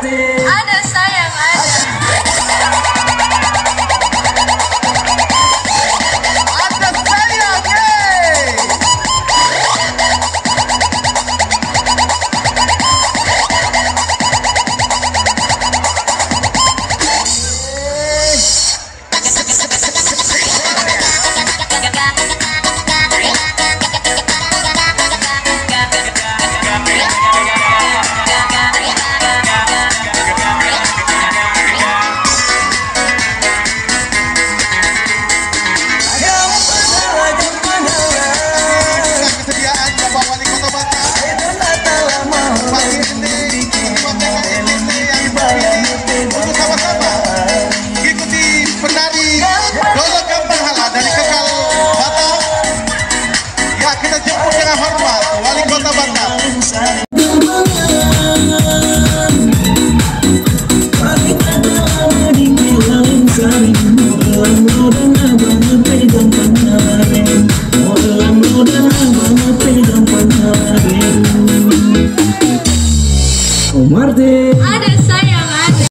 Ada saya. Untuk sama-sama ikuti penari Dola Kampahala dari Kekal Batam. Ya kita jemput dengan hormat Wali Kota Batam. Kami tak dalam dingin